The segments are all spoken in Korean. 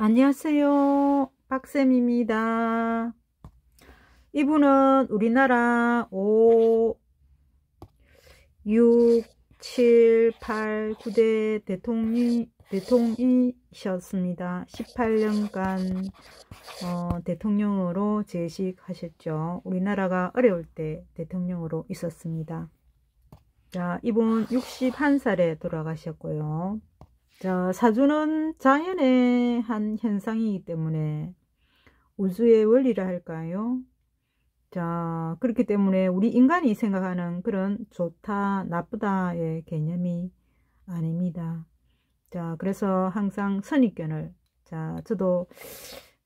안녕하세요. 박쌤입니다. 이분은 우리나라 5, 6, 7, 8, 9대 대통령, 대통령이셨습니다. 18년간 어, 대통령으로 재직하셨죠. 우리나라가 어려울 때 대통령으로 있었습니다. 자, 이분 61살에 돌아가셨고요. 자, 사주는 자연의 한 현상이기 때문에 우주의 원리라 할까요? 자, 그렇기 때문에 우리 인간이 생각하는 그런 좋다, 나쁘다의 개념이 아닙니다. 자, 그래서 항상 선입견을, 자, 저도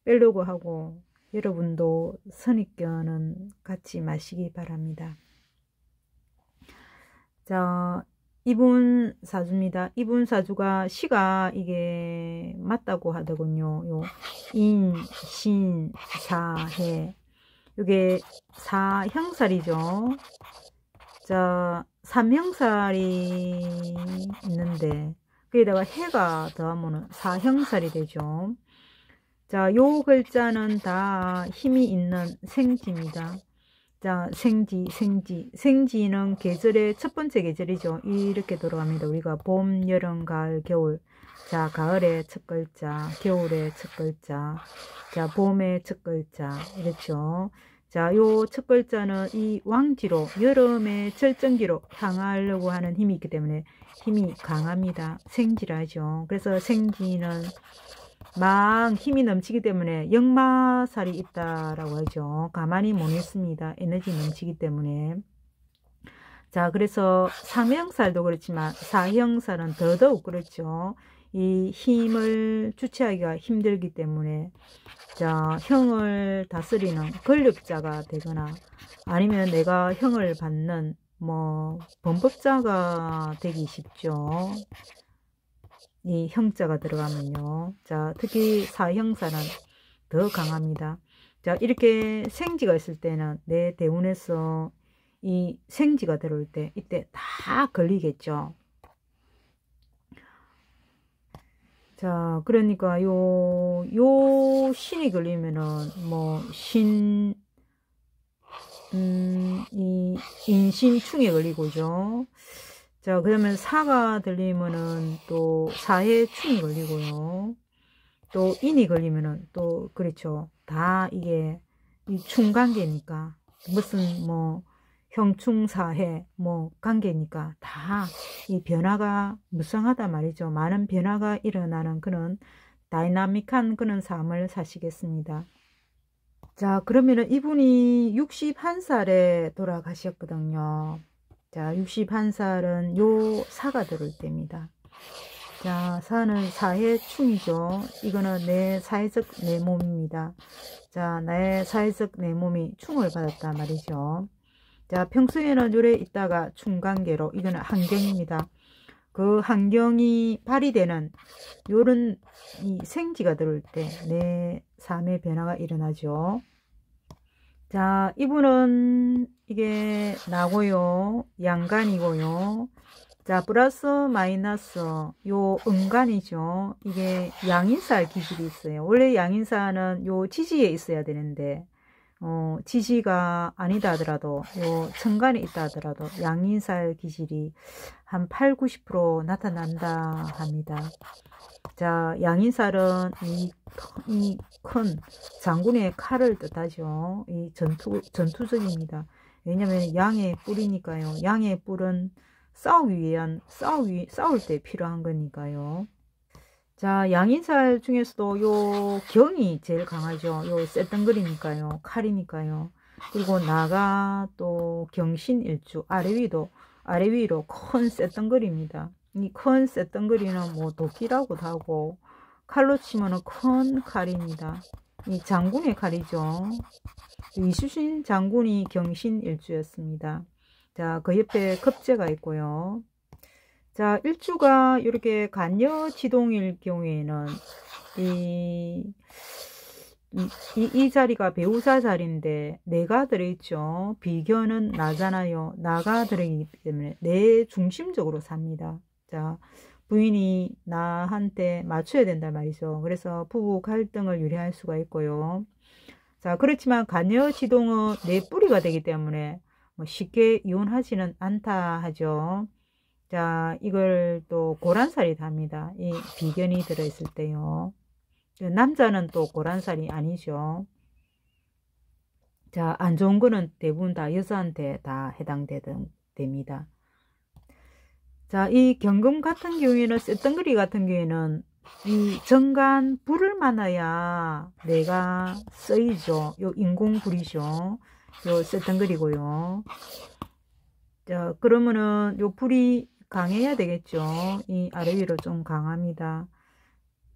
빼려고 하고, 여러분도 선입견은 갖지 마시기 바랍니다. 자, 이분 사주입니다. 이분 사주가 시가 이게 맞다고 하더군요. 요 인, 신, 사, 해. 이게 사형살이죠. 자, 삼형살이 있는데 거기다가 해가 더하면 사형살이 되죠. 자, 요 글자는 다 힘이 있는 생지입니다. 자, 생지, 생지. 생지는 계절의 첫 번째 계절이죠. 이렇게 돌아갑니다. 우리가 봄, 여름, 가을, 겨울. 자, 가을의 첫 글자, 겨울의 첫 글자, 자, 봄의 첫 글자. 이렇죠. 자, 요 첫 글자는 이 왕지로, 여름의 절정기로 향하려고 하는 힘이 있기 때문에 힘이 강합니다. 생지라죠. 그래서 생지는 막 힘이 넘치기 때문에 역마살이 있다라고 하죠. 가만히 못 있습니다. 에너지 넘치기 때문에. 자, 그래서 삼형살도 그렇지만 사형살은 더더욱 그렇죠. 이 힘을 주체하기가 힘들기 때문에 자, 형을 다스리는 권력자가 되거나 아니면 내가 형을 받는 뭐 범법자가 되기 쉽죠. 이 형자가 들어가면요. 자, 특히 사형사는 더 강합니다. 자, 이렇게 생지가 있을 때는 내 대운에서 이 생지가 들어올 때 이때 다 걸리겠죠. 자, 그러니까 요, 요 신이 걸리면은 뭐 신, 음, 이 인신충에 걸리고죠. 자, 그러면 사가 들리면은 또 사의 충이 걸리고요. 또 인이 걸리면은 또 그렇죠. 다 이게 이 충 관계니까 무슨 뭐 형충파해 뭐 관계니까 다 이 변화가 무성하다 말이죠. 많은 변화가 일어나는 그런 다이나믹한 그런 삶을 사시겠습니다. 자 그러면은 이분이 61살에 돌아가셨거든요. 자, 61살은 요 사가 들을 때입니다. 자, 사는 사해 충이죠. 이거는 내 사회적 내 몸입니다. 자, 나의 사회적 내 몸이 충을 받았단 말이죠. 자, 평소에는 요래 있다가 충관계로 이거는 환경입니다. 그 환경이 발휘되는 요런 이 생지가 들어올 때내 삶의 변화가 일어나죠. 자, 이분은 이게 나고요. 양간이고요. 자, 플러스 마이너스 요 음간이죠. 이게 양인살 기질이 있어요. 원래 양인사는 요 지지에 있어야 되는데 어, 지지가 아니다 하더라도 요 천간에 있다 하더라도 양인살 기질이 한 8, 90% 나타난다 합니다. 자, 양인살은 이, 이큰 장군의 칼을 뜻하죠. 이 전투, 전투적입니다. 왜냐면 양의 뿔이니까요. 양의 뿔은 싸우기 위한, 싸우기, 싸울 때 필요한 거니까요. 자, 양인살 중에서도 요 경이 제일 강하죠. 요 쇳덩거리니까요. 칼이니까요. 그리고 나가 또 경신일주 아래 위도 아래 위로 큰 쇳덩거리입니다. 이 큰 쇳덩거리는 뭐 도끼라고도 하고 칼로 치면은 큰 칼입니다. 이 장군의 칼이죠. 이수신 장군이 경신일주였습니다. 자, 그 옆에 급제가 있고요. 자, 일주가 이렇게 간여 지동일 경우에는 이, 이, 이, 이 자리가 배우자 자리인데 내가 들어있죠. 비견은 나잖아요. 나가 들어있기 때문에 내 중심적으로 삽니다. 자, 부인이 나한테 맞춰야 된단 말이죠. 그래서 부부 갈등을 유리할 수가 있고요. 자, 그렇지만 가녀 지동은 내 뿌리가 되기 때문에 뭐 쉽게 이혼하지는 않다 하죠. 자, 이걸 또 고란살이 답니다. 이 비견이 들어있을 때요. 남자는 또 고란살이 아니죠. 자, 안 좋은 거는 대부분 다 여자한테 다 해당됩니다. 자, 이 경금 같은 경우에는 쇳덩그리 같은 경우에는 이 정간 불을 만나야 내가 쓰이죠. 요 인공 불이죠. 요 쇳덩그리고요. 자, 그러면은 요 불이 강해야 되겠죠. 이 아래 위로 좀 강합니다.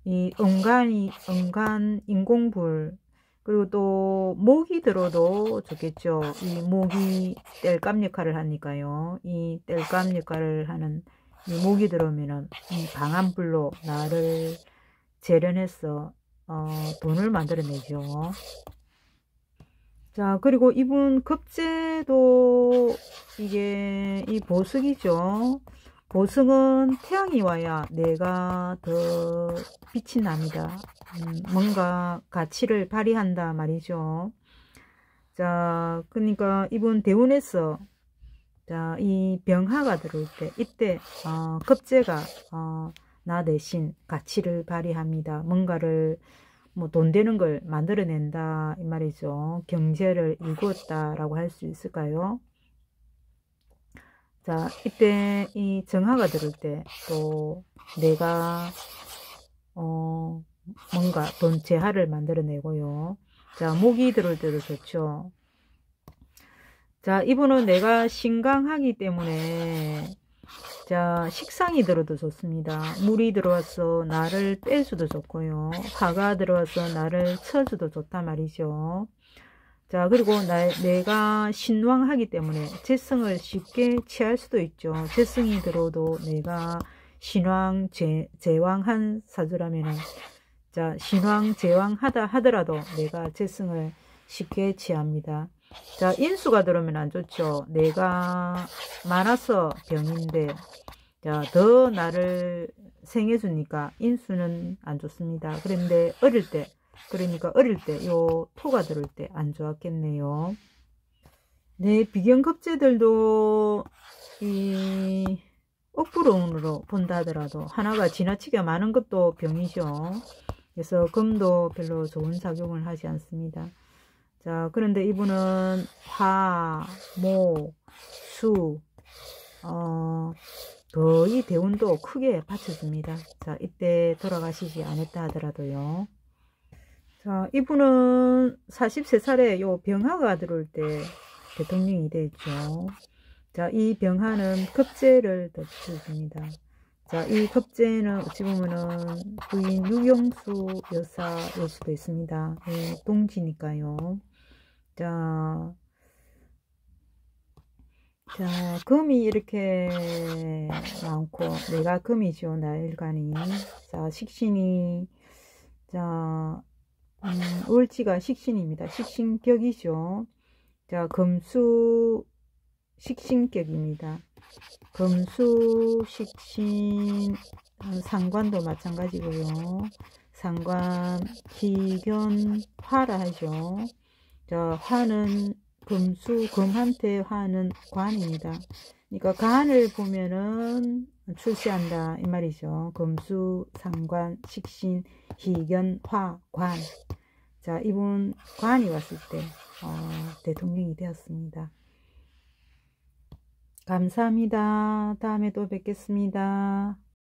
이 은간이, 은간 인공불, 그리고 또 목이 들어도 좋겠죠. 이 목이 뗄감 역할을 하니까요. 이 뗄감 역할을 하는 이 목이 들어오면은 이 방한 불로 나를 재련해서 어, 돈을 만들어내죠. 자 그리고 이분 급제도 이게 이 보석이죠. 보석은 태양이 와야 내가 더 빛이 납니다. 음, 뭔가 가치를 발휘한다 말이죠. 자, 그러니까 이분 대운에서 자, 이 병화가 들어올 때 이때 어, 급제가 어, 나 대신 가치를 발휘합니다. 뭔가를 뭐 돈 되는 걸 만들어낸다 이 말이죠. 경제를 일구었다라고 할 수 있을까요? 자, 이때 이 정화가 들을 때 또 내가 어 뭔가 돈 재화를 만들어내고요. 자, 목이 들을 때도 좋죠. 자, 이분은 내가 신강하기 때문에 자, 식상이 들어도 좋습니다. 물이 들어와서 나를 뺄 수도 좋고요. 화가 들어와서 나를 쳐주도 좋단 말이죠. 자 그리고 나, 내가 신왕하기 때문에 재성을 쉽게 취할 수도 있죠. 재성이 들어도 내가 신왕 제, 제왕한 사주라면 자 신왕 제왕하다 하더라도 내가 재성을 쉽게 취합니다. 자 인수가 들어오면 안 좋죠. 내가 많아서 병인데 자 더 나를 생해주니까 인수는 안 좋습니다. 그런데 어릴 때 그러니까 어릴 때 요 토가 들을 때 안 좋았겠네요. 네, 비경급제들도 이 억부론으로 본다 하더라도 하나가 지나치게 많은 것도 병이죠. 그래서 금도 별로 좋은 작용을 하지 않습니다. 자, 그런데 이분은 화, 모, 수, 어, 거의 대운도 크게 받쳐줍니다. 자, 이때 돌아가시지 않았다 하더라도요. 자, 이분은 43살에 요 병화가 들어올 때 대통령이 되죠. 자, 이 병화는 급제를 덧붙여줍니다. 자, 이 급제는 어찌 보면은 부인 유경수 여사일 수도 있습니다. 예, 동지니까요. 자, 자, 금이 이렇게 많고, 내가 금이죠, 나일간이. 자, 식신이, 자, 음, 을지가 식신입니다. 식신격이죠. 자, 금수 식신격입니다. 금수 식신 상관도 마찬가지고요. 상관 기견 화라 하죠. 자, 화는 금수 금한테 화는 관입니다. 그러니까 간을 보면은 출시한다 이 말이죠. 금수, 상관, 식신, 희견, 화, 관. 자, 이분 관이 왔을 때 어, 대통령이 되었습니다. 감사합니다. 다음에 또 뵙겠습니다.